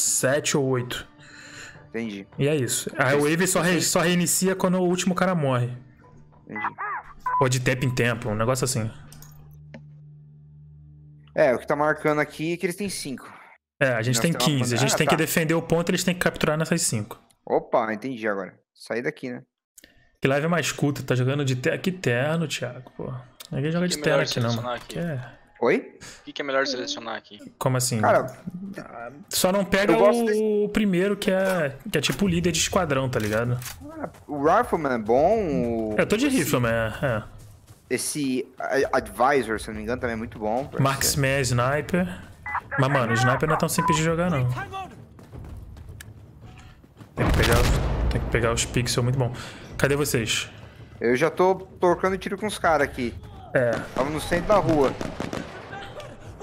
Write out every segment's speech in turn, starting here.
7 ou 8. Entendi. E é isso. A wave só, re- só reinicia quando o último cara morre. Entendi. Ou de tempo em tempo, um negócio assim. É, o que tá marcando aqui é que eles têm 5. É, a gente Nós tem temos uma 15. A gente banda- tem Ah, que tá. defender o ponto eles têm que capturar nessas 5. Opa, entendi agora. Saí daqui, né? Que live é mais curta, tá jogando de terno. Que terno, Thiago, pô. Ninguém joga de terno aqui não, mano. aqui. Que é- Oi? O que, que é melhor selecionar aqui? Como assim? Cara, Só não pega o... desse- o primeiro que é, que é tipo líder de esquadrão, tá ligado? o Rifleman é bom. o- Eu tô de rifle, mas é. Esse a- Advisor, se eu não me engano, também é muito bom. ser. Marksman é sniper. Mas, mano, o sniper não é tão simples de jogar, não. Tem que pegar, tem que pegar os pixels, muito bom. Cadê vocês? Eu já tô trocando tiro com os caras aqui. É, Tava no centro da rua.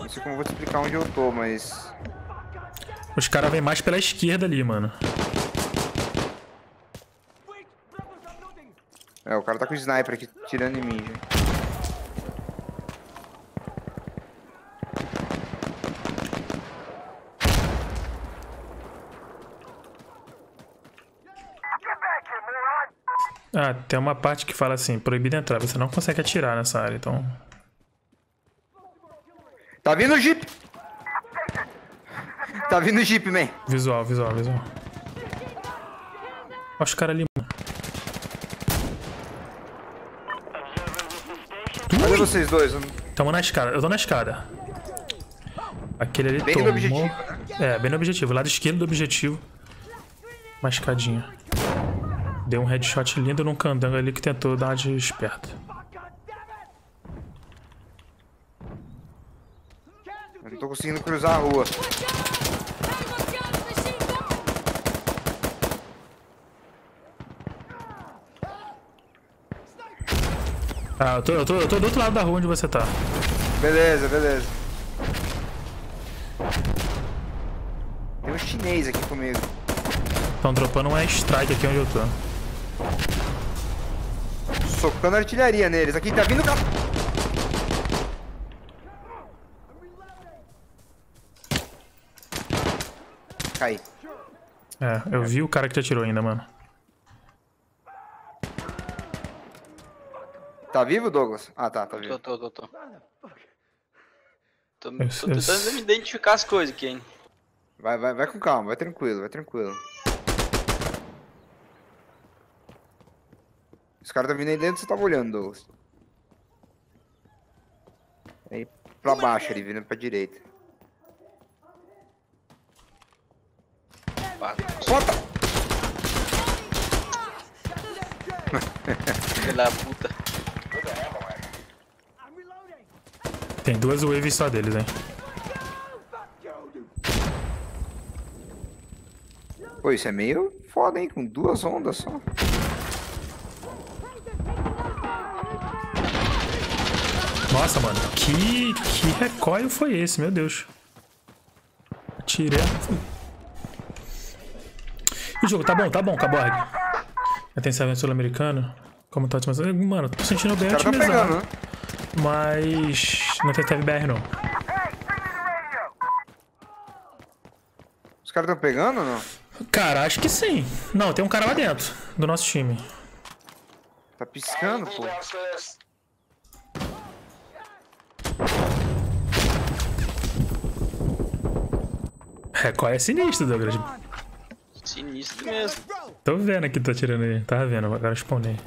Não sei como eu vou te explicar onde eu tô, mas. os caras vêm mais pela esquerda ali, mano. É, o cara tá com o sniper aqui tirando em mim, já. Ah, tem uma parte que fala assim, proibido entrar. Você não consegue atirar nessa área, então... Tá vindo o Jeep! Tá vindo o Jeep, man. Visual, visual, visual. Olha os caras ali, mano. Cadê vocês dois? Tamo na escada. Eu tô na escada. Aquele ali Bem tomou... objetivo, né? É, bem no objetivo. Lado esquerdo do objetivo. Uma escadinha. Deu um headshot lindo num candango ali que tentou dar de esperto. Eu não tô conseguindo cruzar a rua. Ah, eu tô, eu, tô, eu tô do outro lado da rua onde você tá. Beleza, beleza. Tem um chinês aqui comigo. Estão dropando uma strike aqui onde eu tô. Socando artilharia neles. Aqui tá vindo o cara. Cai. É, eu vi o cara que te atirou ainda, mano. Tá vivo, Douglas? Ah, tá, tá vivo. Tô, tô, tô, tô. Tô, tô eu- tentando me identificar as coisas aqui, hein? Vai, vai, vai com calma, vai tranquilo, vai tranquilo. Os caras tá vindo aí dentro, você tava olhando, Douglas. Aí pra baixo ali, vindo pra direita. Bota! Filha da puta. Tem duas waves só deles, hein. Pô, isso é meio foda, hein? Com duas ondas só. Nossa, mano. Que, que recoil foi esse, meu Deus. Atirei. E o jogo, tá bom, tá bom, Caborg. Atenção, sul-americano. Como tá otimizando? Mano, tô sentindo bem O cara tá otimizado. pegando, né? Mas. Não tem TVBR não. Os caras tão pegando ou não? Cara, acho que sim. Não, tem um cara lá dentro, do nosso time. Tá piscando, pô. Recoil é sinistro, Douglas. Sinistro mesmo. Tô vendo aqui, tô atirando aí. Tava vendo, agora spawnei.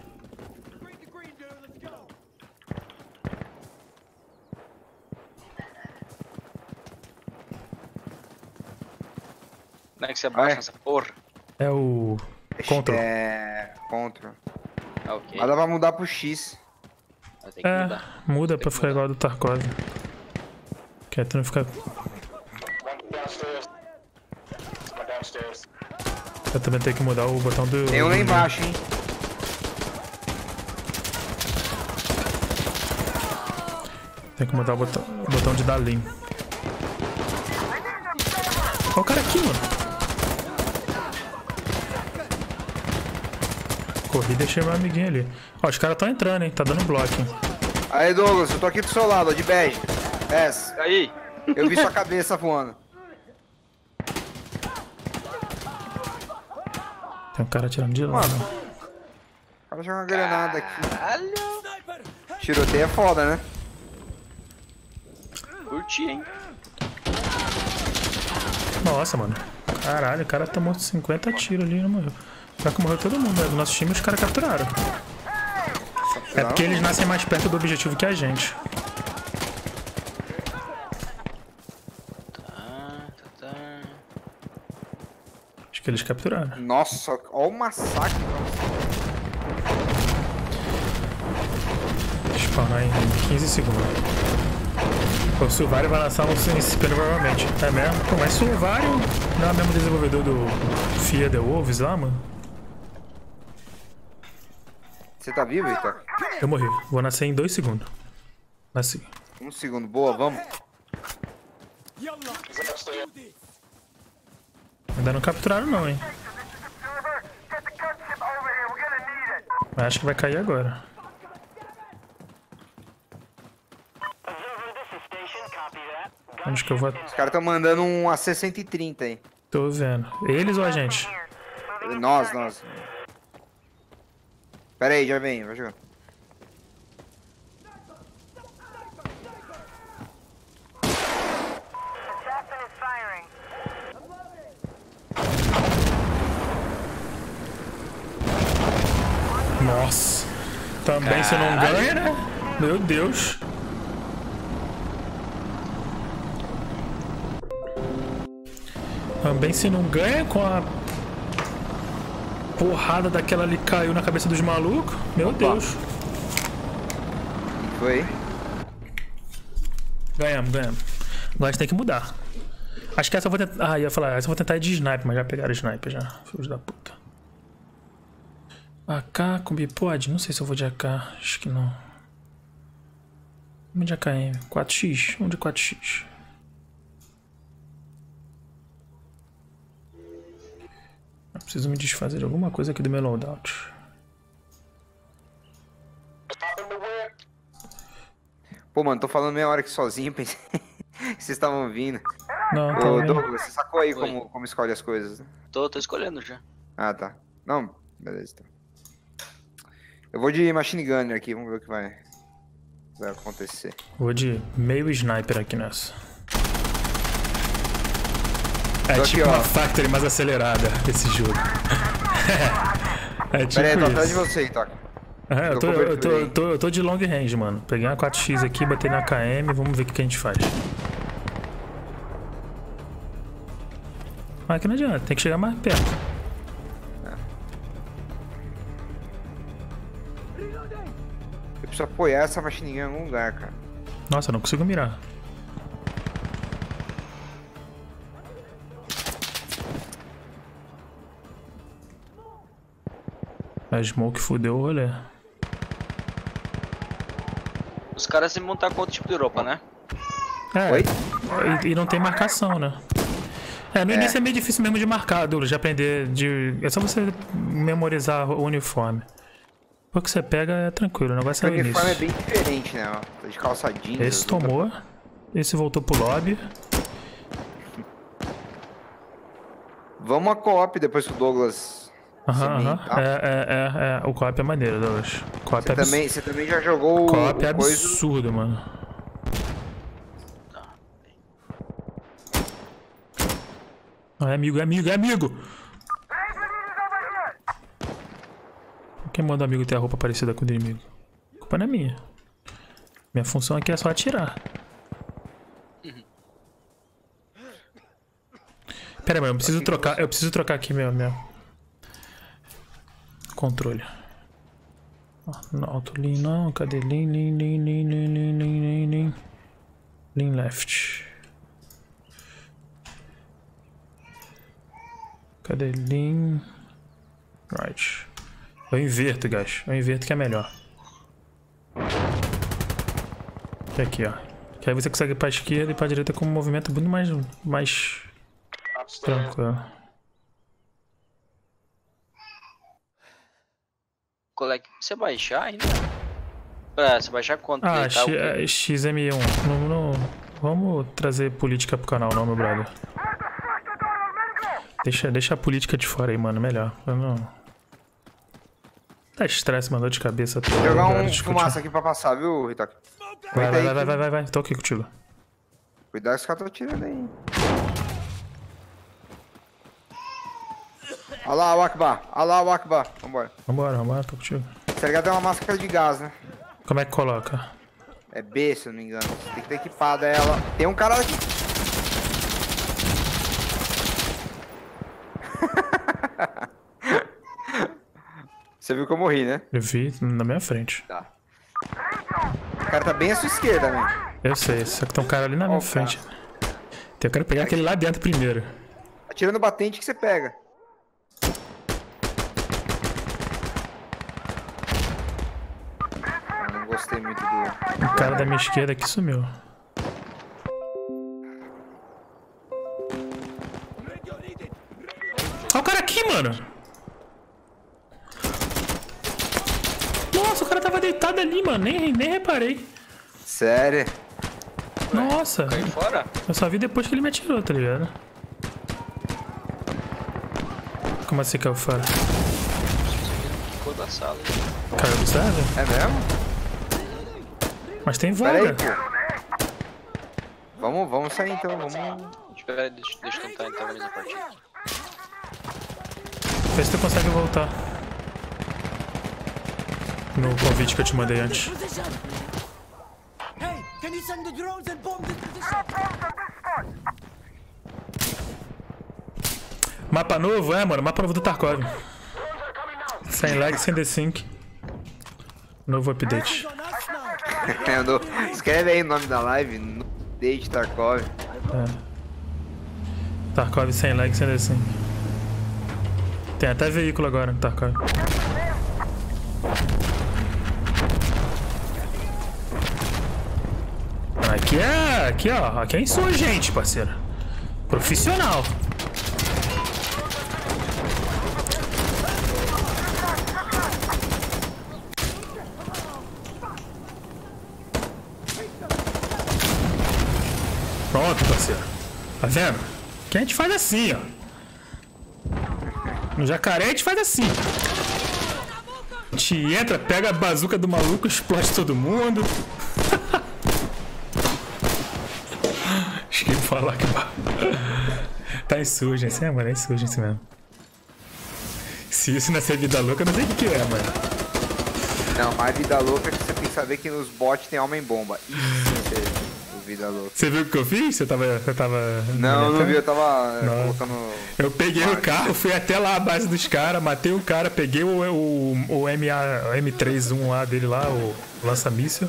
Como é que você abaixa Ah, é? essa porra? É o. Control. É. Control. Ah, ok. Mas dá pra mudar pro X. Que É, mudar. muda pra que ficar mudar. igual a do Tarkov. Que aí tu não fica. Eu também tenho que mudar o botão do. Tem um lá embaixo, hein? Tem que mudar o botão, o botão de dar lim. Olha o cara aqui, mano. Corri e deixei meu amiguinho ali. Ó, os caras estão entrando, hein? Tá dando bloco, hein? Aí, Douglas, eu tô aqui do seu lado, ó, de bege. Essa. Aí, Eu vi sua cabeça voando. Tem um cara atirando de lá. Mano. né? O cara joga uma granada aqui. Caralho. Tiroteio é foda, né? Curti, hein? Nossa, mano. Caralho, o cara tomou 50 tiros ali e não morreu. Pior que morreu todo mundo, né? Do nosso time os caras capturaram. É porque eles nascem mais perto do objetivo que a gente. Tá, tá, tá. Acho que eles capturaram. Nossa, olha o massacre. Spawnar em 15 segundos. O Silvário vai lançar um incipendo provavelmente. É mesmo? Pô, mas Silvário não é o mesmo desenvolvedor do Fear the Wolves lá, mano? Você tá vivo, Heitor? Eu morri. Vou nascer em 2 segundos. Nasci. Um segundo, boa, vamos. Ainda não capturaram não, hein? Mas acho que vai cair agora. Onde que eu vou? Os caras tão mandando um AC-130 aí. Tô vendo. Eles ou a gente? Nós, nós. Pera aí, já vem, vai jogando. Nossa. Também você não ganha, né? Meu Deus. Também se não ganha com a porrada daquela ali caiu na cabeça dos malucos. Meu Deus. Foi. Ganhamos, ganhamos. Agora a gente tem que mudar. Acho que essa eu vou tentar. Ah, ia falar, essa eu vou tentar ir de sniper, mas já pegaram sniper já. Filhos da puta. AK, combi pode? Não sei se eu vou de AK. Acho que não. Vamos de AKM. 4x. Vamos de 4x. Eu preciso me desfazer de alguma coisa aqui do meu loadout. Pô, mano, tô falando meia hora aqui sozinho, pensei que vocês estavam vindo. Não, tá Ô, vendo? Douglas, você sacou aí como, como escolhe as coisas? Tô, tô escolhendo já. Ah, tá. Não, beleza, então. Eu vou de Machine Gunner aqui, vamos ver o que vai, vai acontecer. Vou de meio sniper aqui nessa. É Tô aqui, tipo ó. uma factory mais acelerada esse jogo. é tipo Pera aí, tô atrás de você, Toca. É, eu, tô, eu, tô, eu, tô, eu tô de long range, mano. Peguei uma 4x aqui, botei na KM, vamos ver o que, que a gente faz. Mas aqui não adianta, tem que chegar mais perto. Eu preciso apoiar essa Machine Gun em algum lugar, cara. Nossa, eu não consigo mirar. A smoke fudeu o rolê. Os caras sempre montar com outro tipo de roupa, né? É, Oi? E, e não tem marcação, né? É, no início é meio difícil mesmo de marcar, Douglas, de aprender. De... É só você memorizar o uniforme. O que você pega é tranquilo, o negócio é o uniforme é bem diferente, né? Tá de calça jeans. Esse tomou, esse voltou pro lobby. Vamos a co-op depois que o Douglas. Aham, aham. tá? É, é, é, é. O co-op é maneiro, Douglas. Co-op Você é, abs... também, você também já jogou o, co-op é o coisa. absurdo, mano. É amigo, é amigo, é amigo! Quem manda o amigo ter a roupa parecida com o inimigo? A culpa não é minha. Minha função aqui é só atirar. Pera aí, eu preciso trocar, eu preciso trocar aqui meu, meu controle. Ó, no Alto lean não, cadê lean, lean, lean, lean, lean, lean, lean, lean, lean left. Cadê lean right? Eu inverto, guys. Eu inverto que é melhor. Que aqui, ó. Que aí você consegue ir pra esquerda e pra direita com um movimento muito mais, mais tranquilo. Colega, você baixar ainda? É, você baixar quanto? Ah, Tá, X- é, XM1. Não, não- vamos trazer política pro canal, não, meu brother. Deixa, deixa a política de fora aí, mano. Melhor. Não... Tá estresse, mano. Dor de cabeça. toda, Jogar um fumaça aqui pra passar, viu, Ritoque? Vai, vai, vai, vai, vai, vai. Tô aqui contigo. Cuidado que os caras estão tirando aí. Olha lá o Akbar. Olha lá o Akbar. Vambora. Vambora, vambora, tô contigo. Tá ligado? Tem uma máscara de gás, né? Como é que coloca? É B, se eu não me engano. Você tem que ter equipado ela. Tem um cara aqui. Você viu que eu morri, né? Eu vi na minha frente. Tá. O cara tá bem à sua esquerda, né? Eu sei, só que tem um cara ali na minha frente. Então eu quero pegar aquele lá dentro primeiro. Atira no batente que você pega. Eu não gostei muito do. O cara da minha esquerda aqui sumiu. Olha o cara aqui, mano. Nossa, o cara tava deitado ali, mano. Nem, nem reparei. Sério? Nossa, Caiu fora? eu só vi depois que ele me atirou, tá ligado? Como assim caiu fora? Ficou da sala. Caiu do server? É mesmo? Mas tem aí, vaga. pô. Vamos, vamos sair então, vamos. Espera, deixa, deixa eu tentar entrar mais a partida. Vê se tu consegue voltar. No convite que eu te mandei antes. Position! Hey, can you send the drones and bomb this position? Mapa novo? É, mano. Mapa novo do Tarkov. Sem lag, sem desync. Novo update. Escreve aí o nome da live. no Date Tarkov. Tarkov sem lag, sem desync. Tem até veículo agora no Tarkov. Aqui é. Aqui, ó. Aqui é insurgente, parceiro. Profissional. Pronto, parceiro. Tá vendo? Que a gente faz assim, ó. No jacaré a gente faz assim. A gente entra, pega a bazuca do maluco, explode todo mundo. Acho que ele falar que. Tá insurgência, é, mano, é insurgência mesmo. Se isso não é ser vida louca, eu não sei o que, que é, mano. Não, mais vida louca é que você tem que saber que nos bots tem homem-bomba. Isso sim é vida louca. Você viu o que eu fiz? Você tava. Você tava Não, não vi, eu tava é, Não. colocando. Eu peguei o carro, fui até lá a base dos caras, matei o cara, peguei o, o, o, MA, o M31 lá dele lá, o lança-míssil,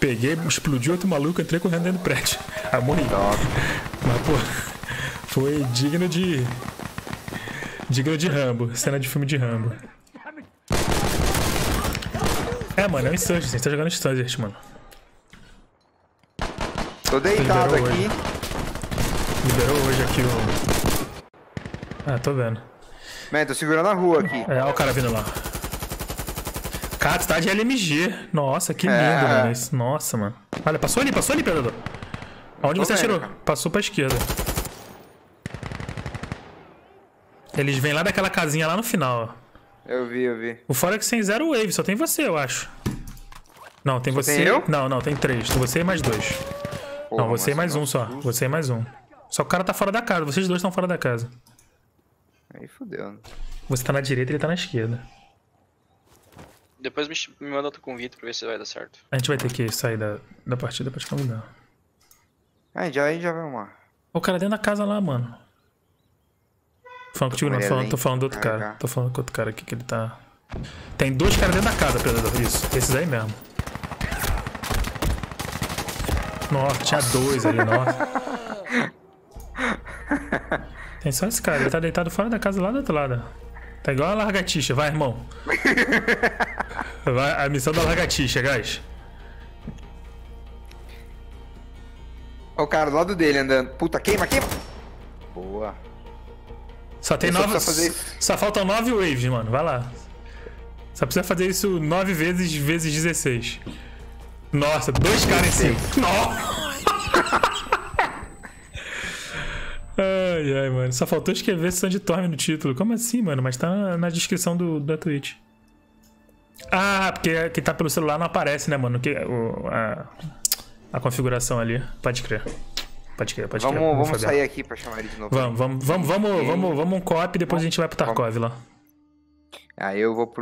peguei, explodiu outro maluco, entrei correndo dentro do prédio. Aí morri. Mas, pô, foi digno de. Digno de Rambo, cena de filme de Rambo. É, mano, é um Insurgent, você tá jogando Insurgent, mano. Tô deitado Liberou aqui. Liberou hoje aqui o. Ah, tô vendo. Man, tô segurando a rua aqui. É, olha o cara vindo lá. Cara, tá de LMG. Nossa, que lindo, É. mano. Isso. Nossa, mano. Olha, passou ali, passou ali, Predador. Aonde Tô você vendo, atirou? cara. Passou pra esquerda. Eles vêm lá daquela casinha lá no final, ó. Eu vi, eu vi. O fora é que sem zero wave, só tem você, eu acho. Não, tem você. tem eu? Não, não, tem três. Tem você e mais dois. Porra, não, você e mais um só. Você e mais um. Só que o cara tá fora da casa. Vocês dois estão fora da casa. Aí fudeu. né? Você tá na direita e ele tá na esquerda. Depois me, me manda outro convite pra ver se vai dar certo. A gente vai ter que sair da, da partida pra te convidar. Aí já, aí já vai uma. O cara dentro da casa lá, mano. Tô falando contigo não, tô falando, tô falando do outro de cara. carregar. Tô falando com outro cara aqui que ele tá. Tem dois caras dentro da casa, predador. Isso, esses aí mesmo. Nossa, tinha dois ali, nossa. Tem só esse cara, ele tá deitado fora da casa lá do outro lado. Tá igual a largatixa, vai, irmão. Vai, a missão da largatixa, guys. Ó, o cara do lado dele andando. Puta, queima, queima! Boa. Só tem só nove. fazer isso. Só faltam nove waves, mano. Vai lá. Só precisa fazer isso nove vezes vezes 16. Nossa, dois caras em cima. Nossa! ai, Ai, mano. Só faltou escrever Sandstorm no título. Como assim, mano? Mas tá na, na descrição do, da Twitch. Ah, porque quem tá pelo celular não aparece, né, mano? Que, o, a, a configuração ali. Pode crer. Pode crer, pode Vamos, crer. vamos Fabiano. sair aqui pra chamar ele de novo. Vamos, vamos, vamos, vamos, vamos, vamos um co-op e depois a gente vai pro Tarkov lá. Aí eu vou pro